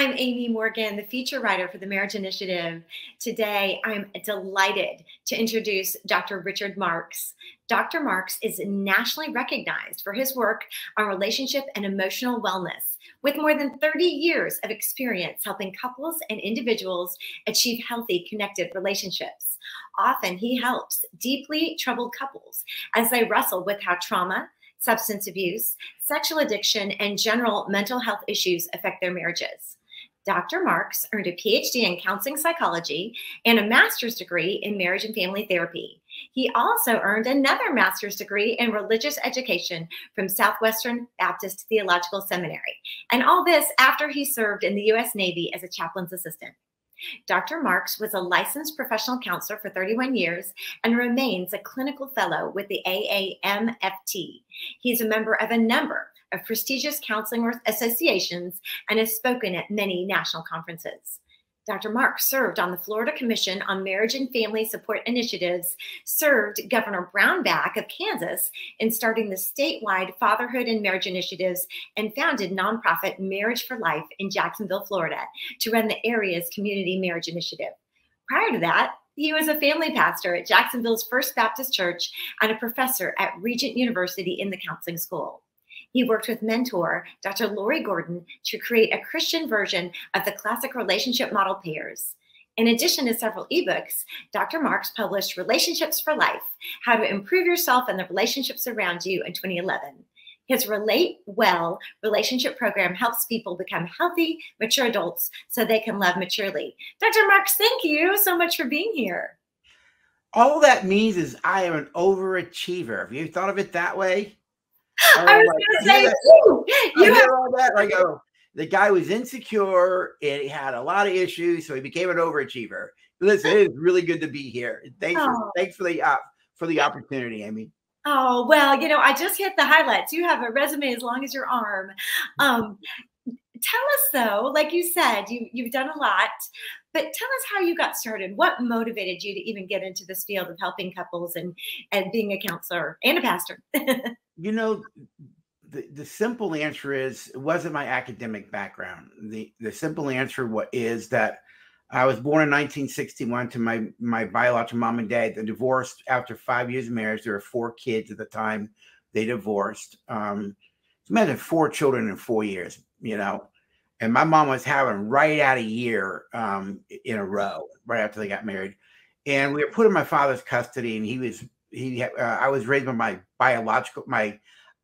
I'm Amy Morgan, the feature writer for the Marriage Initiative. Today, I'm delighted to introduce Dr. Richard Marks. Dr. Marks is nationally recognized for his work on relationship and emotional wellness, with more than 30 years of experience helping couples and individuals achieve healthy, connected relationships. Often, he helps deeply troubled couples as they wrestle with how trauma, substance abuse, sexual addiction, and general mental health issues affect their marriages. Dr. Marks earned a PhD in counseling psychology and a master's degree in marriage and family therapy. He also earned another master's degree in religious education from Southwestern Baptist Theological Seminary. And all this after he served in the U.S. Navy as a chaplain's assistant. Dr. Marks was a licensed professional counselor for 31 years and remains a clinical fellow with the AAMFT. He's a member of a number of prestigious counseling associations and has spoken at many national conferences. Dr. Mark served on the Florida Commission on Marriage and Family Support Initiatives, served Governor Brownback of Kansas in starting the statewide fatherhood and marriage initiatives, and founded nonprofit Marriage for Life in Jacksonville, Florida, to run the area's community marriage initiative. Prior to that, he was a family pastor at Jacksonville's First Baptist Church and a professor at Regent University in the counseling school. He worked with mentor Dr. Lori Gordon to create a Christian version of the classic relationship model PAIRS. In addition to several ebooks, Dr. Marks published Relationships for Life How to Improve Yourself and the Relationships Around You in 2011. His Relate Well relationship program helps people become healthy, mature adults so they can love maturely. Dr. Marks, thank you so much for being here. All that means is I am an overachiever. Have you thought of it that way? I was going to say, you, you have all that. I go, the guy was insecure and he had a lot of issues, so he became an overachiever. Listen, it is really good to be here. Thanks, oh. for, thanks for the uh, for the opportunity, Amy. Oh well, you know, I just hit the highlights. You have a resume as long as your arm. Um, tell us though, like you said, you you've done a lot, but tell us how you got started. What motivated you to even get into this field of helping couples and and being a counselor and a pastor? you know, the, the simple answer is it wasn't my academic background. The the simple answer what is that I was born in 1961 to my my biological mom and dad. They divorced after five years of marriage. There were four kids at the time they divorced. Um, imagine four children in four years, you know. And my mom was having right at a year um, in a row right after they got married. And we were put in my father's custody, and he was he. Uh, I was raised by my biological my.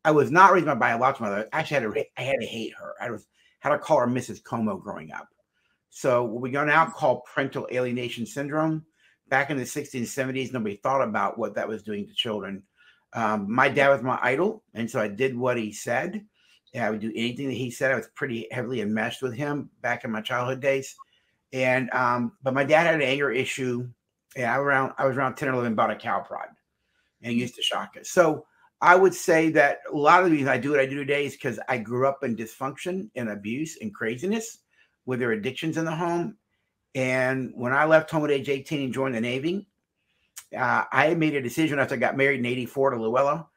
I was not raised by my biological mother. I actually had to I had to hate her. I was had to call her Mrs. Como growing up. So what we now call parental alienation syndrome. Back in the 60s and 70s, nobody thought about what that was doing to children. Um, my dad was my idol, and so I did what he said. I would do anything that he said. I was pretty heavily enmeshed with him back in my childhood days. And um, but my dad had an anger issue. Yeah, I around I was around 10 or 11 bought a cow prod and used to shock us. So I would say that a lot of the reasons I do what I do today is because I grew up in dysfunction and abuse and craziness with their addictions in the home. And when I left home at age 18 and joined the Navy, uh, I made a decision after I got married in 84 to Luella.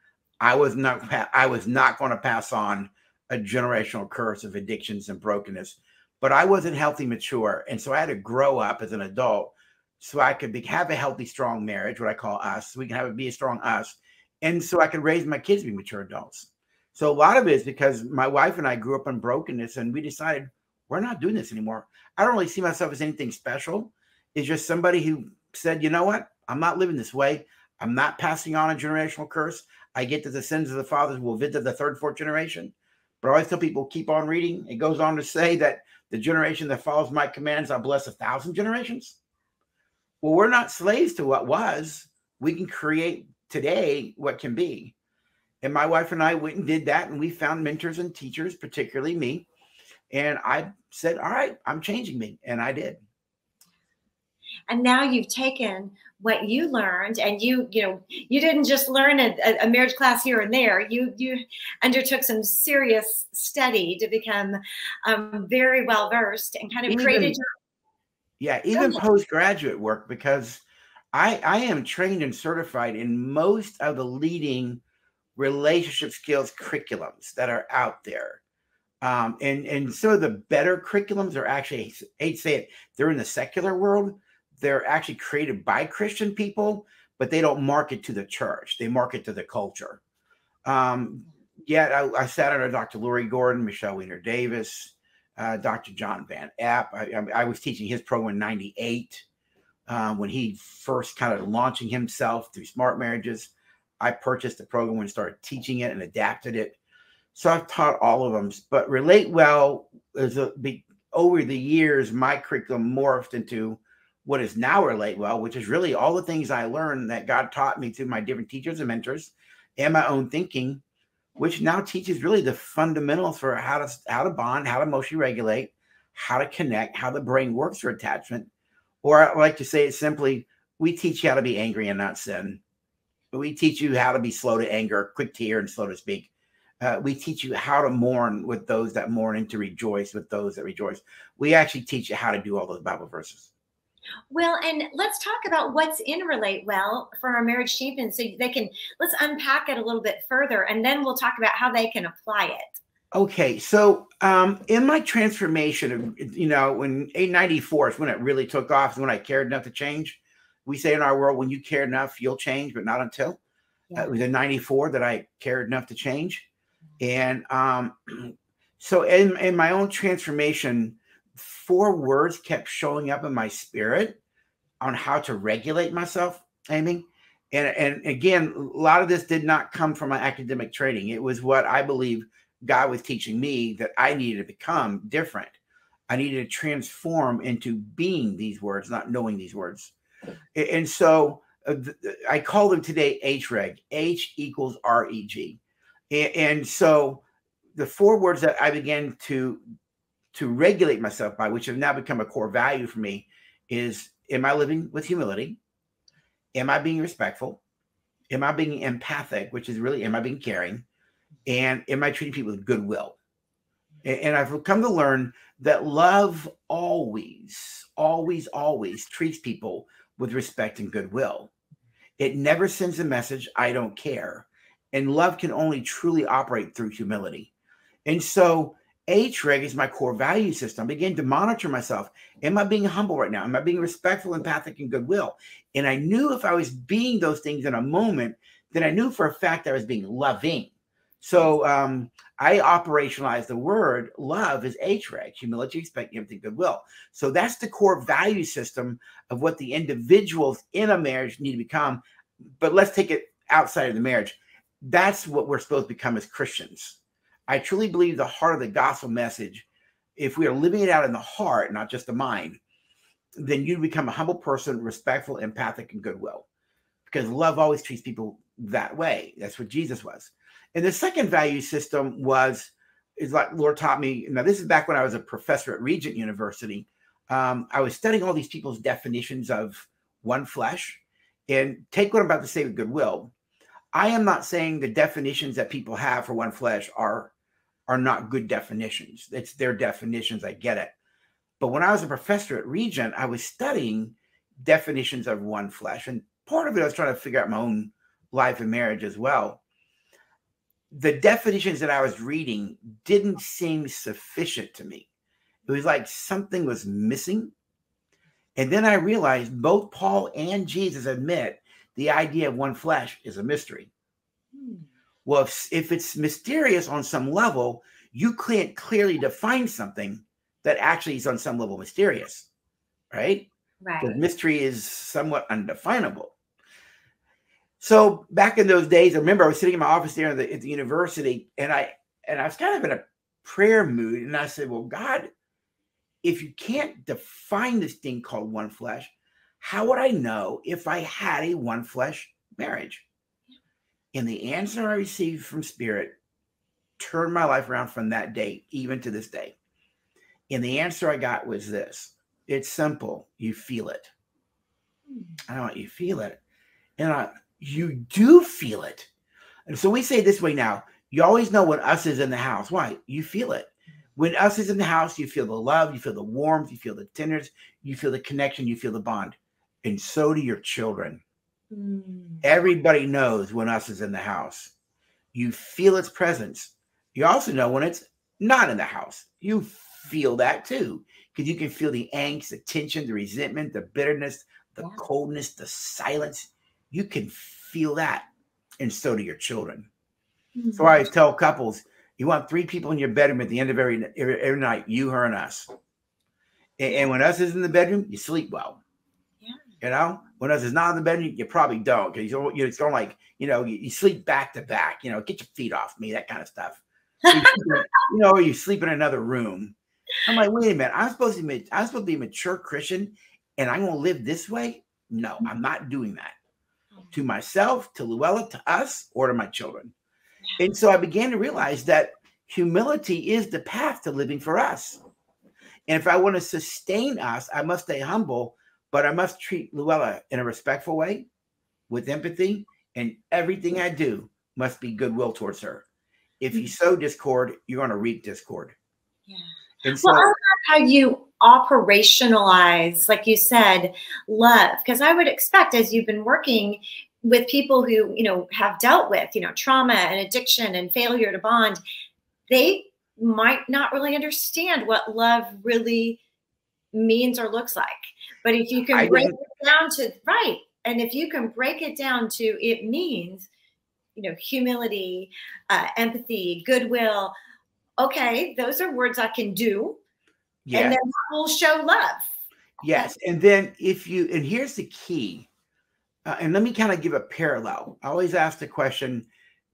I was not I was not going to pass on a generational curse of addictions and brokenness. But I wasn't healthy, mature. And so I had to grow up as an adult so I could be, have a healthy, strong marriage, what I call us. So we can have it be a strong us. And so I could raise my kids to be mature adults. So a lot of it is because my wife and I grew up in brokenness and we decided we're not doing this anymore. I don't really see myself as anything special. It's just somebody who said, you know what? I'm not living this way. I'm not passing on a generational curse. I get that the sins of the fathers will visit the third, fourth generation. But I always tell people keep on reading. It goes on to say that the generation that follows my commands, I'll bless a thousand generations. Well, we're not slaves to what was. We can create today what can be. And my wife and I went and did that, and we found mentors and teachers, particularly me. And I said, All right, I'm changing me. And I did. And now you've taken what you learned and you you know you didn't just learn a, a, marriage class here and there you you undertook some serious study to become um, very well versed and kind of even, created your yeah even postgraduate work because i i am trained and certified in most of the leading relationship skills curriculums that are out there Um, and and some of the better curriculums are actually, I hate to say it, they're in the secular world. They're actually created by Christian people, but they don't market to the church. They market to the culture. Um, yet I, I sat under Dr. Lori Gordon, Michele Weiner Davis, uh, Dr. John Van Epp. I, I, I, was teaching his program in 98 um, when he first kind of launching himself through smart marriages. I purchased the program and started teaching it and adapted it. So I've taught all of them, but Relate Well is a big, over the years, my curriculum morphed into what is now Relate Well, which is really all the things I learned that God taught me through my different teachers and mentors and my own thinking, which now teaches really the fundamentals for how to how to bond, how to emotionally regulate, how to connect, how the brain works for attachment. Or I like to say it simply, we teach you how to be angry and not sin. We teach you how to be slow to anger, quick to hear, and slow to speak uh, we teach you how to mourn with those that mourn and to rejoice with those that rejoice. We actually teach you how to do all those Bible verses. Well, and let's talk about what's in Relate Well for our marriage champions so they can let's unpack it a little bit further and then we'll talk about how they can apply it. Okay, so um, in my transformation, you know, when 894 is when it really took off, when I cared enough to change. We say in our world, when you care enough, you'll change, but not until. Yeah. Uh, it was in 94 that I cared enough to change. And um, so in, in my own transformation, four words kept showing up in my spirit on how to regulate myself, Amy. And, and again, a lot of this did not come from my academic training. It was what I believe God was teaching me that I needed to become different. I needed to transform into being these words, not knowing these words. And so uh, I call them today HREG, H equals R E G. And, so the four words that I began to to regulate myself by, which have now become a core value for me, is am I living with humility? Am I being respectful? Am I being empathic, which is really am I being caring? And am I treating people with goodwill? And I've come to learn that love always, always, always treats people with respect and goodwill. It never sends a message, I don't care. And love can only truly operate through humility. And so HREG is my core value system. I began to monitor myself. Am I being humble right now? Am I being respectful, empathic, and goodwill? And I knew if I was being those things in a moment, then I knew for a fact I was being loving. So um, I operationalized the word love as HREG, humility, respect, empathy, goodwill. So that's the core value system of what the individuals in a marriage need to become. But let's take it outside of the marriage that's what we're supposed to become as Christians. I truly believe the heart of the gospel message, if we are living it out in the heart, not just the mind, then you become a humble person, respectful, empathic, and goodwill. Because love always treats people that way. That's what Jesus was. And the second value system was, is like Lord taught me. Now, this is back when I was a professor at Regent University. Um, I was studying all these people's definitions of one flesh. And take what I'm about to say with goodwill. I am not saying the definitions that people have for one flesh are are not good definitions. It's their definitions. I get it. But when I was a professor at Regent, I was studying definitions of one flesh, and part of it I was trying to figure out my own life and marriage as well. The definitions that I was reading didn't seem sufficient to me. It was like something was missing. And then I realized both Paul and Jesus admit the idea of one flesh is a mystery. Hmm. Well, if, if it's mysterious on some level, you can't clearly define something that actually is on some level mysterious, right? Right. The mystery is somewhat undefinable. So back in those days, I remember I was sitting in my office there at the, at the university, and I and I was kind of in a prayer mood, and I said, "Well, God, if you can't define this thing called one flesh, how would I know if I had a one flesh marriage? And the answer I received from Spirit turned my life around from that day, even to this day. And the answer I got was this it's simple. You feel it. Hmm. I don't want you feel it. And I, you do feel it. And so we say this way now you always know when us is in the house. Why? You feel it. When us is in the house, you feel the love, you feel the warmth, you feel the tenderness, you feel the connection, you feel the bond and so do your children. Mm. Everybody knows when us is in the house. You feel its presence. You also know when it's not in the house, you feel that too. Because you can feel the angst, the tension, the resentment, the bitterness, the yeah. coldness, the silence. You can feel that. And so do your children. Mm-hmm. So I always tell couples, you want three people in your bedroom at the end of every every, every night, you, her, and us. And, and, when us is in the bedroom, you sleep well. You know, when us is not in the bedroom, you probably don't because you're, you're it's going like you know you, you, sleep back to back. You know, get your feet off me, that kind of stuff. you, know, or you sleep in another room. I'm like, wait a minute, I'm supposed to be I'm supposed to be a mature Christian, and I'm going to live this way. No, mm-hmm. I'm not doing that oh. to myself, to Luella, to us, or to my children. And so I began to realize that humility is the path to living for us. And if I want to sustain us, I must stay humble, but I must treat Luella in a respectful way with empathy, and everything I do must be goodwill towards her. If you mm. sow discord, you're going to reap discord. Yeah. And so, well, I love how you operationalize, like you said, love. Because I would expect, as you've been working with people who you know have dealt with you know trauma and addiction and failure to bond they might not really understand what love really means or looks like but if you can I break it down to right and if you can break it down to it means you know humility uh, empathy goodwill okay those are words i can do yeah. and then we'll show love yes and then if you and here's the key uh, and let me kind of give a parallel. I always ask the question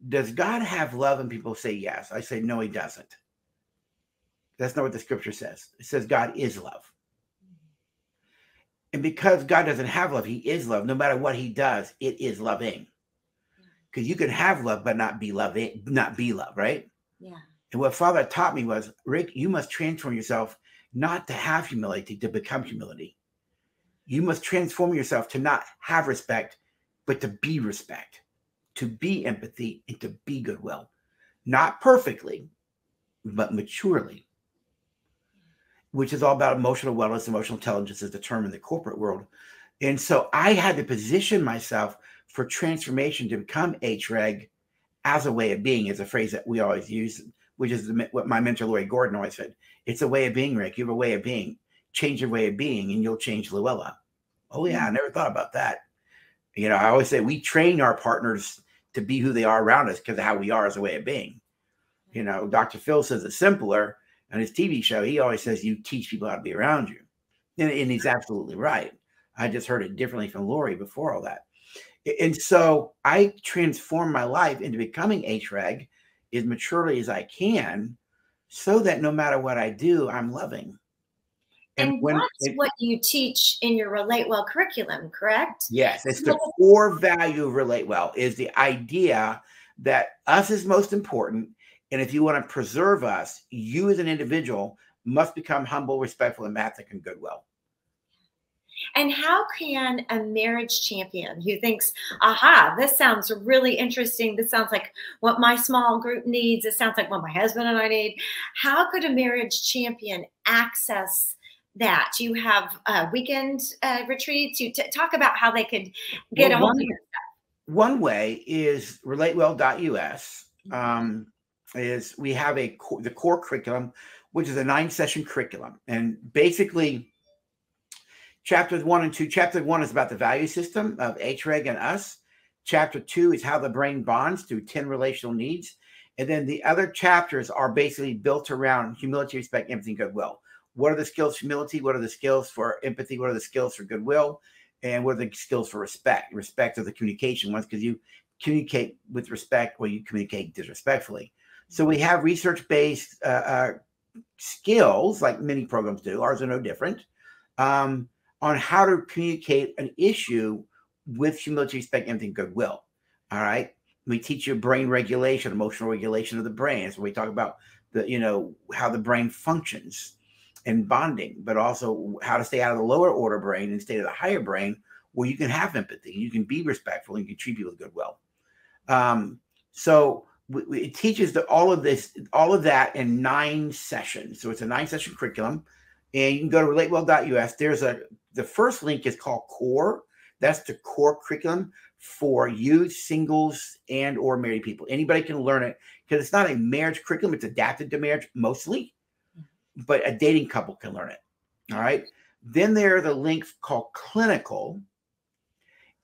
Does God have love? And people say yes. I say, No, he doesn't. That's not what the scripture says. It says God is love. And because God doesn't have love, he is love. No matter what he does, it is loving. Because you can have love, but not be loving, not be love, right? Yeah. And what Father taught me was, Rick, you must transform yourself not to have humility, to become humility you must transform yourself to not have respect, but to be respect, to be empathy, and to be goodwill. Not perfectly, but maturely, which is all about emotional wellness, emotional intelligence is the term in the corporate world. And so I had to position myself for transformation to become HREG as a way of being, is a phrase that we always use, which is what my mentor Lori Gordon always said. It's a way of being, Rick. You have a way of being change your way of being and you'll change Luella. Oh, yeah, I mm. never thought about that. You know, I always say we train our partners to be who they are around us because of how we are as a way of being. You know, Dr. Phil says it's simpler on his TV show. He always says you teach people how to be around you. And, and he's absolutely right. I just heard it differently from Lori before all that. And so I transform my life into becoming HREG as maturely as I can so that no matter what I do, I'm loving. And, and when, that's it, what you teach in your Relate Well curriculum, correct? Yes, it's the core value of Relate Well is the idea that us is most important. And if you want to preserve us, you as an individual must become humble, respectful, empathic, and goodwill. And how can a marriage champion who thinks, aha, this sounds really interesting. This sounds like what my small group needs. It sounds like what my husband and I need. How could a marriage champion access that? You have uh, weekend uh, retreats. You talk about how they could get well, a hold one, of your stuff. One way is relatewell.us. Um, is we have a the core curriculum, which is a nine session curriculum, and basically chapters one and two. Chapter one is about the value system of HREG and us. Chapter two is how the brain bonds through 10 relational needs. And then the other chapters are basically built around humility, respect, empathy, and goodwill what are the skills for humility? What are the skills for empathy? What are the skills for goodwill? And what are the skills for respect? Respect are the communication ones because you communicate with respect or you communicate disrespectfully. So we have research based uh, uh, skills like many programs do, ours are no different, um, on how to communicate an issue with humility, respect, empathy, and goodwill. All right. We teach you brain regulation, emotional regulation of the brain. So we talk about the, you know, how the brain functions and bonding, but also how to stay out of the lower order brain and stay to the higher brain where you can have empathy, you can be respectful, and you can treat people with goodwill. Um, so it teaches the, all of this, all of that in nine sessions. So it's a nine session curriculum, and you can go to relatewell.us. There's a the first link is called Core. That's the core curriculum for youth, singles, and or married people. Anybody can learn it because it's not a marriage curriculum, it's adapted to marriage mostly, but a dating couple can learn it. All right. Then there are the links called clinical.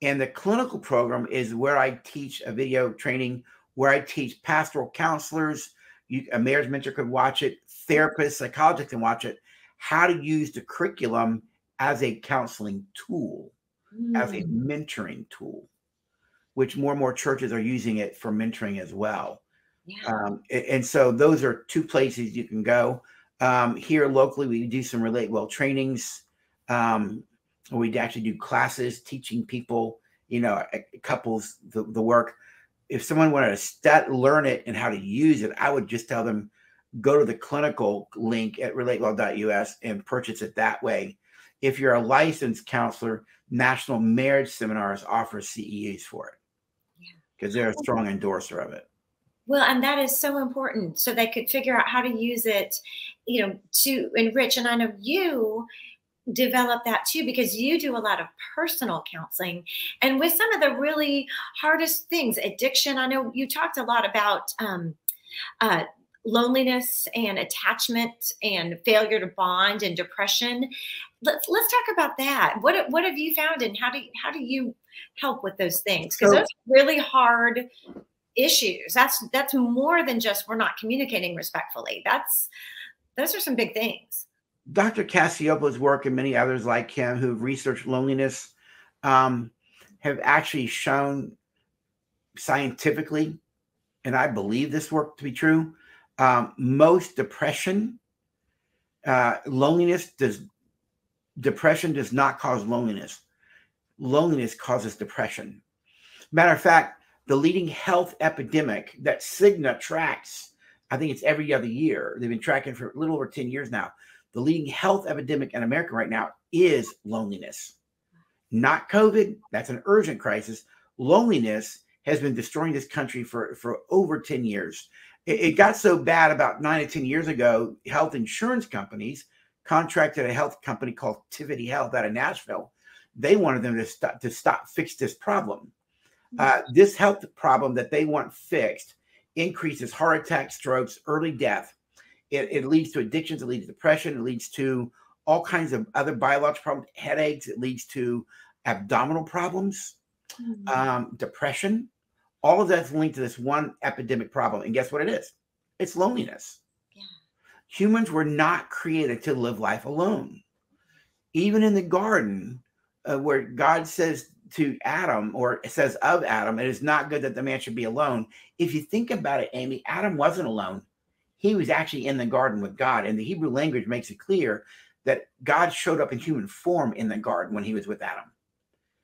And the clinical program is where I teach a video training where I teach pastoral counselors, you, a marriage mentor could watch it, therapists, psychologists can watch it, how to use the curriculum as a counseling tool, mm. as a mm. mentoring tool, which more and more churches are using it for mentoring as well. Yeah. Um, and so those are two places you can go. Um, here locally, we do some relate well trainings. Um, we actually do classes teaching people, you know, couples the, the work if someone wanted to stat, learn it and how to use it, I would just tell them go to the clinical link at relatewell.us and purchase it that way. If you're a licensed counselor, National Marriage Seminars offers CEUs for it because yeah. they're a strong endorser of it. Well, and that is so important. So they could figure out how to use it, you know, to enrich. And I know you develop that too because you do a lot of personal counseling and with some of the really hardest things addiction i know you talked a lot about um, uh, loneliness and attachment and failure to bond and depression. Let's let's talk about that. What what have you found and how do how do you help with those things? Because so, those are really hard issues. That's that's more than just we're not communicating respectfully. That's those are some big things Dr. Cacioppo's work and many others like him who've researched loneliness um, have actually shown scientifically, and I believe this work to be true, um, most depression, uh, loneliness does, depression does not cause loneliness. Loneliness causes depression. Matter of fact, the leading health epidemic that Cigna tracks, I think it's every other year. They've been tracking for a little over 10 years now the leading health epidemic in America right now is loneliness. Not COVID, that's an urgent crisis. Loneliness has been destroying this country for, for over 10 years. It, it got so bad about nine to 10 years ago, health insurance companies contracted a health company called Tivity Health out of Nashville. They wanted them to stop to stop fix this problem. Uh, this health problem that they want fixed increases heart attacks, strokes, early death it, it leads to addictions. It leads to depression. It leads to all kinds of other biological problems, headaches. It leads to abdominal problems, mm-hmm. um, depression. All of that's linked to this one epidemic problem. And guess what it is? It's loneliness. Yeah. Humans were not created to live life alone. Even in the garden, uh, where God says to Adam, or says of Adam, it is not good that the man should be alone. If you think about it, Amy, Adam wasn't alone he was actually in the garden with God. And the Hebrew language makes it clear that God showed up in human form in the garden when he was with Adam.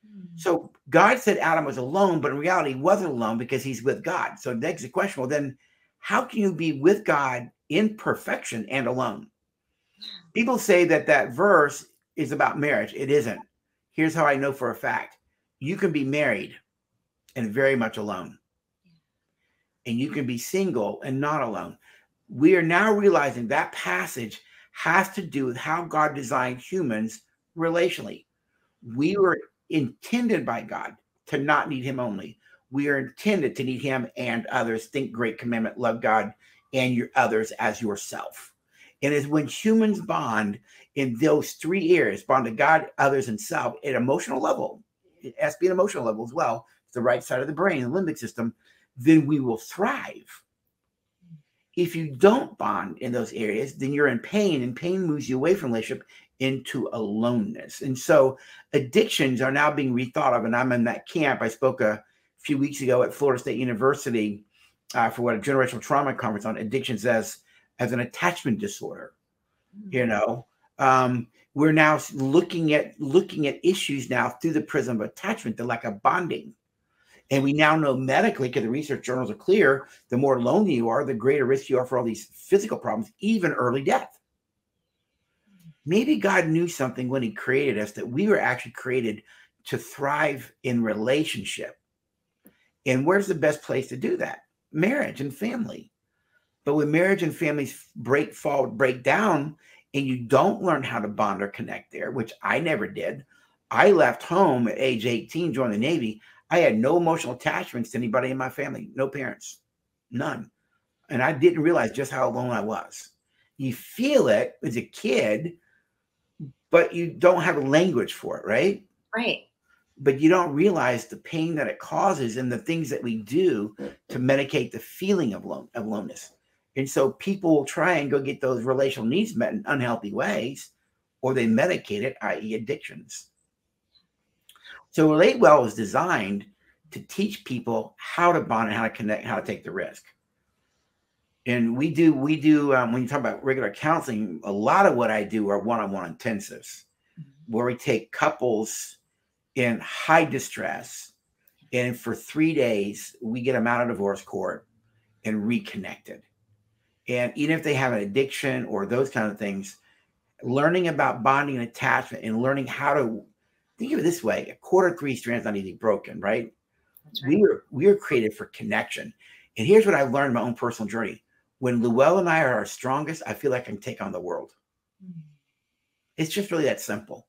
Hmm. So God said Adam was alone, but in reality, he wasn't alone because he's with God. So next the question, well, then how can you be with God in perfection and alone? People say that that verse is about marriage. It isn't. Here's how I know for a fact you can be married and very much alone, and you can be single and not alone we are now realizing that passage has to do with how God designed humans relationally. We mm-hmm. were intended by God to not need Him only. We are intended to need Him and others. Think great commandment, love God and your others as yourself. And it's when humans bond in those three areas, bond to God, others, and self at emotional level, it has to be an emotional level as well, the right side of the brain, the limbic system, then we will thrive if you don't bond in those areas, then you're in pain, and pain moves you away from relationship into aloneness. And so addictions are now being rethought of. And I'm in that camp. I spoke a few weeks ago at Florida State University uh, for what a generational trauma conference on addictions as as an attachment disorder. Mm-hmm. You know, um, we're now looking at looking at issues now through the prism of attachment, the lack of bonding. And we now know medically, because the research journals are clear, the more lonely you are, the greater risk you are for all these physical problems, even early death. Maybe God knew something when He created us that we were actually created to thrive in relationship. And where's the best place to do that? Marriage and family. But when marriage and families break, fall, break down, and you don't learn how to bond or connect there, which I never did. I left home at age 18, joined the Navy. I had no emotional attachments to anybody in my family, no parents, none. And I didn't realize just how alone I was. You feel it as a kid, but you don't have a language for it, right? Right. But you don't realize the pain that it causes and the things that we do to medicate the feeling of, lone, of aloneness. And so people will try and go get those relational needs met in unhealthy ways, or they medicate it, i.e., addictions. So Relate Well is designed to teach people how to bond and how to connect, how to take the risk. And we do, we do, um, when you talk about regular counseling, a lot of what I do are one on one intensives mm-hmm. where we take couples in high distress. And for three days, we get them out of divorce court and reconnected. And even if they have an addiction or those kind of things, learning about bonding and attachment and learning how to think of it this way a quarter three strands not easily broken, right? right? We are we are created for connection. And here's what I've learned in my own personal journey. When Luell and I are our strongest, I feel like I can take on the world. Mm-hmm. It's just really that simple.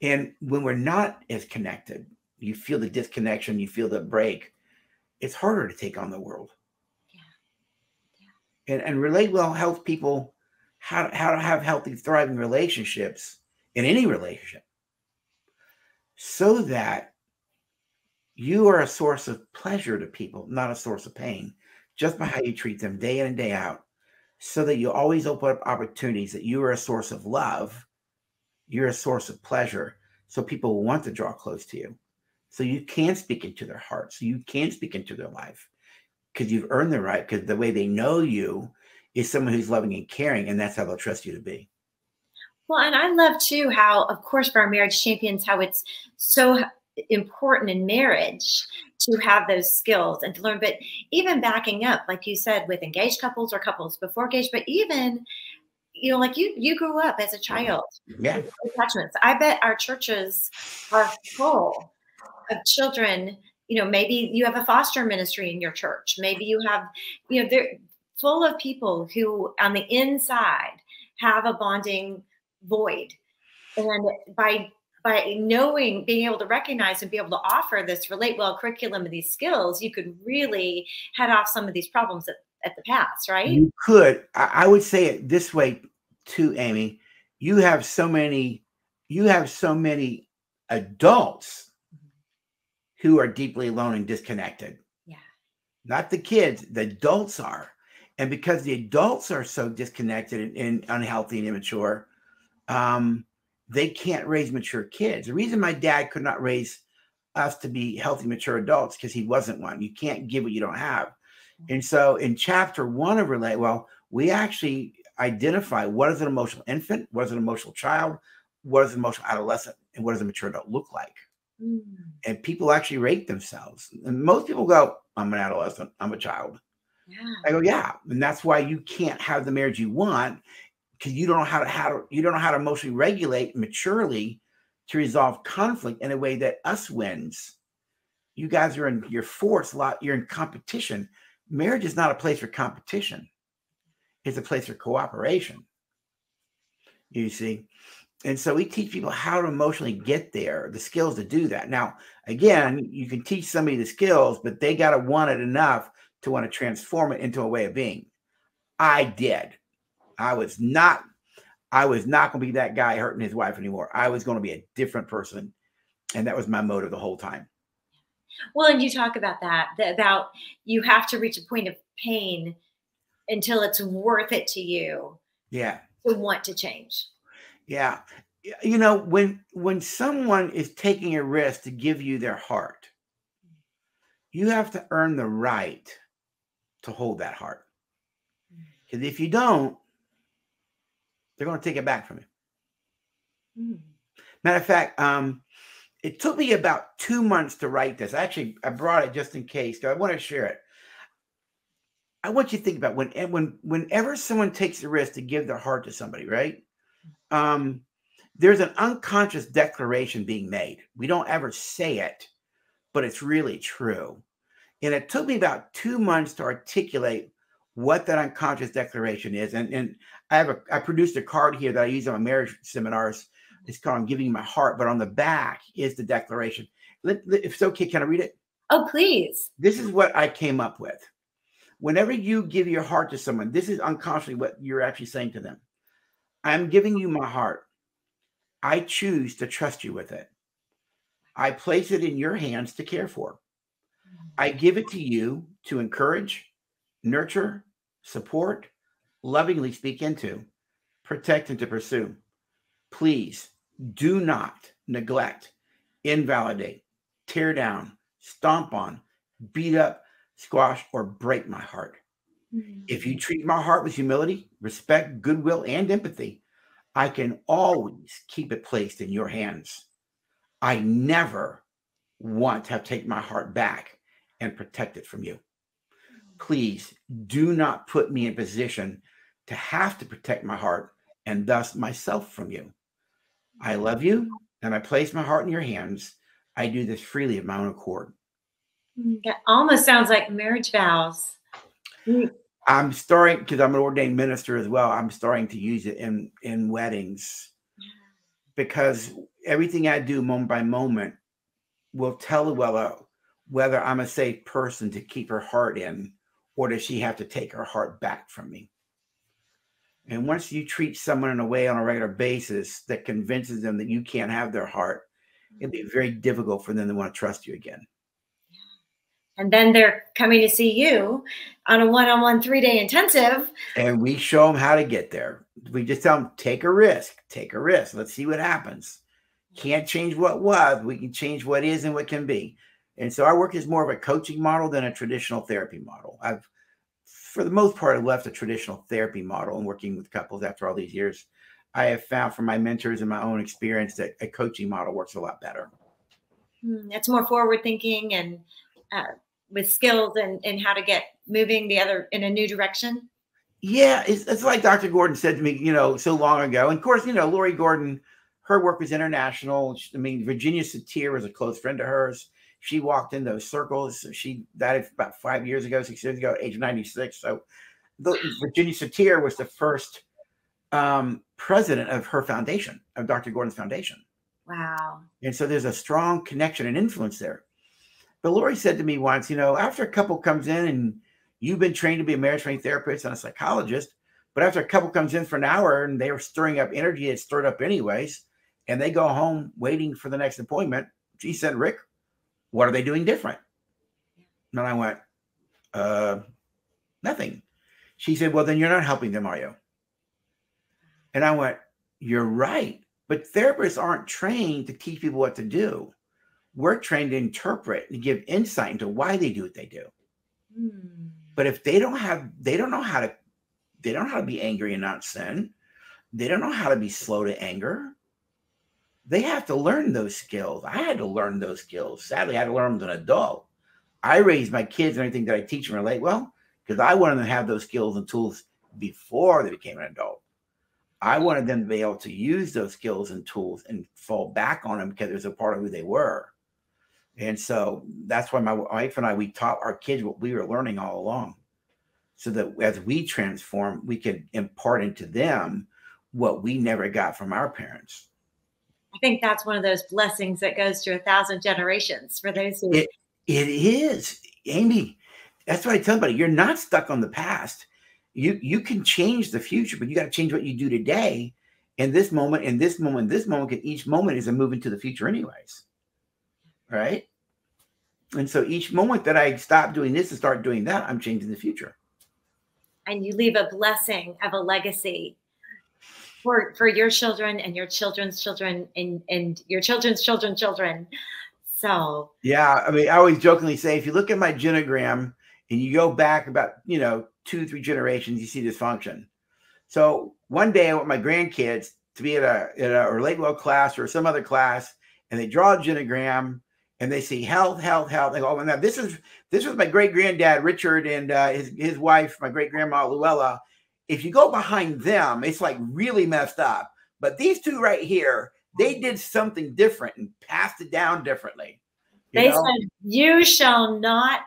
And when we're not as connected, you feel the disconnection, you feel the break, it's harder to take on the world. Yeah. Yeah. And, and relate well helps people how, how to have healthy, thriving relationships in any relationship so that you are a source of pleasure to people, not a source of pain, just by how you treat them day in and day out, so that you always open up opportunities that you are a source of love, you're a source of pleasure, so people want to draw close to you. So you can speak into their hearts, so you can speak into their life because you've earned the right, because the way they know you is someone who's loving and caring, and that's how they'll trust you to be. Well, and I love too how, of course, for our marriage champions, how it's so important in marriage to have those skills and to learn. But even backing up, like you said, with engaged couples or couples before engaged, but even you know, like you you grew up as a child. Yeah. Attachments. I bet our churches are full of children. You know, maybe you have a foster ministry in your church. Maybe you have, you know, they're full of people who on the inside have a bonding void. And by by knowing, being able to recognize and be able to offer this relate well curriculum and these skills, you could really head off some of these problems at, at the past, right? You could. I would say it this way too, Amy. You have so many, you have so many adults who are deeply alone and disconnected. Yeah. Not the kids, the adults are. And because the adults are so disconnected and, and unhealthy and immature, um, they can't raise mature kids. The reason my dad could not raise us to be healthy, mature adults because he wasn't one. You can't give what you don't have. And so in chapter one of Relate Well, we actually identify what is an emotional infant, what is an emotional child, what is an emotional adolescent, and what does a mature adult look like. Mm. And people actually rate themselves. And most people go, I'm an adolescent, I'm a child. Yeah. I go, yeah. And that's why you can't have the marriage you want because you don't know how to how to, you don't know how to emotionally regulate maturely to resolve conflict in a way that us wins. You guys are in your force a lot. You're in competition. Marriage is not a place for competition. It's a place for cooperation. You see, and so we teach people how to emotionally get there, the skills to do that. Now, again, you can teach somebody the skills, but they got to want it enough to want to transform it into a way of being. I did. I was not, I was not going to be that guy hurting his wife anymore. I was going to be a different person. And that was my motive the whole time. Well, and you talk about that, about you have to reach a point of pain until it's worth it to you. Yeah. To want to change. Yeah. You know, when when someone is taking a risk to give you their heart, you have to earn the right to hold that heart. Because mm. if you don't, they're going to take it back from you. Mm. Matter of fact, um, it took me about two months to write this. Actually, I brought it just in case because I want to share it. I want you to think about when when whenever someone takes the risk to give their heart to somebody, right? Um, there's an unconscious declaration being made. We don't ever say it, but it's really true. And it took me about two months to articulate what that unconscious declaration is. And, and I have a I produced a card here that I use on my marriage seminars. It's called I'm giving my heart, but on the back is the declaration. Let, let, if it's okay, can I read it? Oh, please. This is what I came up with. Whenever you give your heart to someone, this is unconsciously what you're actually saying to them. I'm giving you my heart. I choose to trust you with it. I place it in your hands to care for. I give it to you to encourage, nurture, support, lovingly speak into, protect, and to pursue. Please do not neglect, invalidate, tear down, stomp on, beat up, squash, or break my heart. Mm-hmm. If you treat my heart with humility, respect, goodwill, and empathy, I can always keep it placed in your hands. I never want to have taken my heart back and protect it from you. Please do not put me in position to have to protect my heart and thus myself from you. I love you and I place my heart in your hands. I do this freely of my own accord. Mm, that almost sounds like marriage vows. Mm. I'm starting because I'm an ordained minister as well. I'm starting to use it in in weddings because everything I do moment by moment will tell Luella whether I'm a safe person to keep her heart in, or does she have to take her heart back from me? And once you treat someone in a way on a regular basis that convinces them that you can't have their heart, it'd be mm-hmm. very difficult for them to want to trust you again. And then they're coming to see you on a one-on-one three-day intensive. And we show them how to get there. We just tell them take a risk take a risk let's see what happens. Mm-hmm. Can't change what was we can change what is and what can be and so our work is more of a coaching model than a traditional therapy model i've for the most part I've left a traditional therapy model and working with couples after all these years i have found from my mentors and my own experience that a coaching model works a lot better hmm, it's more forward thinking and uh, with skills and, and how to get moving the other in a new direction? Yeah, it's, it's like Dr. Gordon said to me, you know, so long ago. And of course, you know, Lori Gordon, her work was international. I mean, Virginia Satir was a close friend of hers. She walked in those circles. She died about five years ago, six years ago, age 96. So the, Virginia Satir was the first um, president of her foundation, of Dr. Gordon's foundation. Wow. And so there's a strong connection and influence there. But Lori said to me once, you know, after a couple comes in and you've been trained to be a marriage training therapist and a psychologist, but after a couple comes in for an hour and they were stirring up energy, it's stirred up anyways, and they go home waiting for the next appointment. She said, Rick, what are they doing different? And I went, uh, nothing. She said, Well, then you're not helping them, are you? And I went, You're right. But therapists aren't trained to teach people what to do we're trained to interpret and give insight into why they do what they do. Mm. But if they don't have, they don't know how to, they don't know how to be angry and not sin. They don't know how to be slow to anger. They have to learn those skills. I had to learn those skills. Sadly, I had to learn them as an adult. I raised my kids and everything that I teach them relate well because I wanted them to have those skills and tools before they became an adult. I wanted them to be able to use those skills and tools and fall back on them because it was a part of who they were. And so that's why my wife and I, we taught our kids what we were learning all along. So that as we transform, we could impart into them what we never got from our parents. I think that's one of those blessings that goes to a thousand generations for those who. It, it is, Amy. That's what I tell everybody. You're not stuck on the past. You you can change the future, but you got to change what you do today. In this moment, in this moment, this moment, each moment is a move into the future, anyways right? And so each moment that I stop doing this and start doing that, I'm changing the future. And you leave a blessing of a legacy for for your children and your children's children and and your children's children's children. So yeah, I mean, I always jokingly say if you look at my genogram and you go back about you know two three generations, you see this function. So one day I want my grandkids to be at a at a or class or some other class, and they draw a genogram and they see health, health, health. They go, oh, now this is this was my great granddad Richard and uh, his his wife, my great grandma Luella. If you go behind them, it's like really messed up. But these two right here, they did something different and passed it down differently. They know? said, "You shall not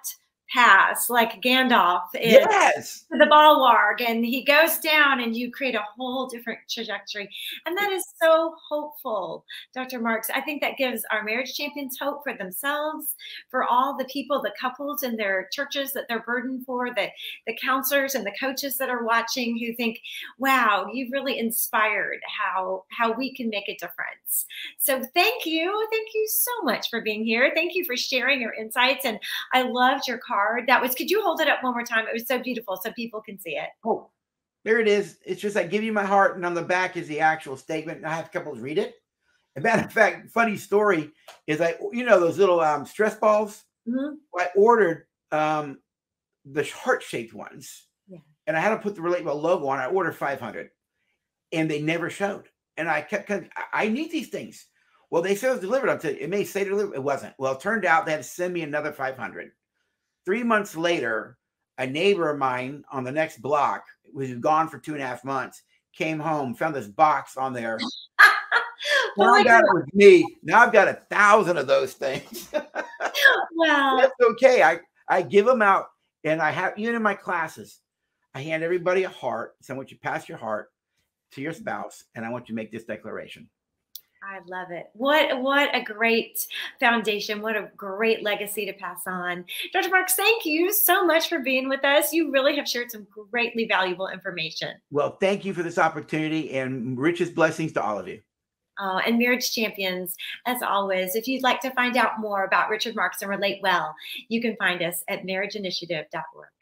pass like Gandalf is Yes. to the bulwark and he goes down and you create a whole different trajectory. And that is so hopeful, Dr. Marks. I think that gives our marriage champions hope for themselves, for all the people, the couples in their churches that they're burdened for, the, the counselors and the coaches that are watching who think, wow, you've really inspired how how we can make a difference. So thank you. Thank you so much for being here. Thank you for sharing your insights. And I loved your card. That was, could you hold it up one more time? It was so beautiful so people can see it. Oh, there it is. It's just I give you my heart, and on the back is the actual statement. I have couples read it. As a matter of fact, funny story is I, you know, those little um, stress balls. Mhm. I ordered um, the heart shaped ones, Yeah. and I had to put the Relate Well logo on. I ordered 500, and they never showed. And I kept, I- I need these things. Well, they said it was delivered. I'm telling you, it may say delivered. It wasn't. Well, it turned out they had to send me another 500. Three months later, a neighbor of mine on the next block, who was gone for two and a half months, came home, found this box on there. Oh Now I got it with me. Now I've got a thousand of those things. Wow. That's okay. I I give them out, and I have even in my classes, I hand everybody a heart. So I want you to pass your heart to your mm-hmm. spouse, and I want you to make this declaration. I love it. What what a great foundation. What a great legacy to pass on. Dr. Marks, thank you so much for being with us. You really have shared some greatly valuable information. Well, thank you for this opportunity, and richest blessings to all of you. Uh, and marriage champions, as always, if you'd like to find out more about Richard Marks and relate well, you can find us at marriageinitiative.org.